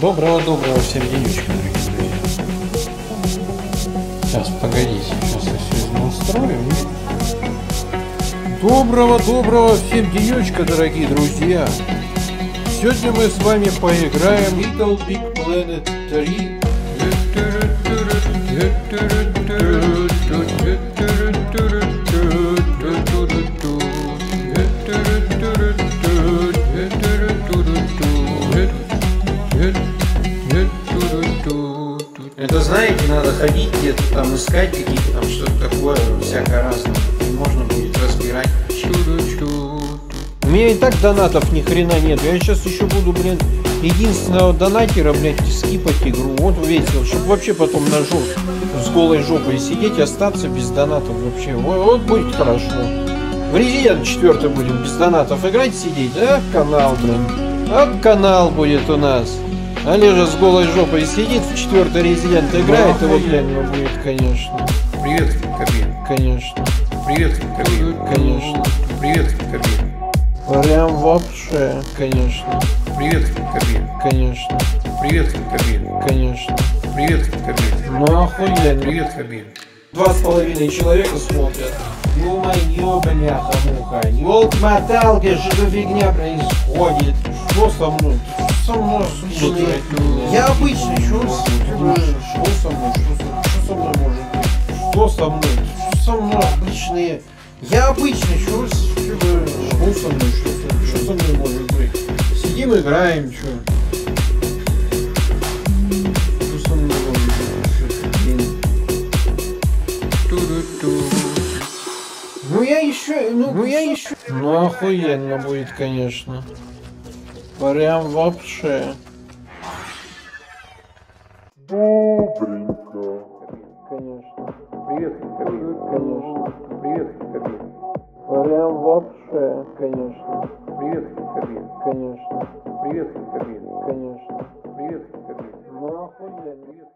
Доброго-доброго всем денечка, дорогие друзья. Сейчас, погодите, сейчас я все настрою. Доброго-доброго всем денечка, дорогие друзья. Сегодня мы с вами поиграем Little Big Planet 3. Знаете, надо ходить где-то там искать какие-то там что-то такое, всякое разное. И можно будет разбирать. У меня и так донатов ни хрена нет. Я сейчас еще буду, блин, единственного донатера, блядь, скипать игру. Вот весело, чтобы вообще потом на жоп с голой жопой сидеть, остаться без донатов вообще. Вот, вот будет хорошо. В Резидент 4 будем без донатов играть, сидеть. А, канал, блин. А, канал будет у нас. Олежа с голой жопой сидит, в четвертый резидент играет, Ну, его блин будет, конечно. Привет, Кабин. Конечно. Привет, Кабин. Конечно. Привет, Кабин. Прям вообще, конечно. Привет, Кабин. Конечно. Привет, Кабин. Конечно. Привет, Кабин. Ну охуенно. Привет, Кабин. Два с половиной человека смотрят. Ё-моё, бляха-муха. Ёлк-моталки, что за фигня происходит? Что со мной? Со мной? случилось? Я обычный, что Что со мной? Что со- мной может быть? Что со мной? Что со мной обычные? Я обычный, что с- что со мной? Что со- мной может быть? Сидим, играем, что? Что со мной может быть? Что, блин? Ну я еще, ну, ну я еще. Ну охуенно будет, конечно. Прям вообще. Добренько. Конечно. Привет, Кабин. Конечно. Привет, Кабин. Прям вообще. Конечно. Привет, Кабин. Конечно. Привет, Кабин. Конечно. Привет, Кабин. Ну охуенно. Привет,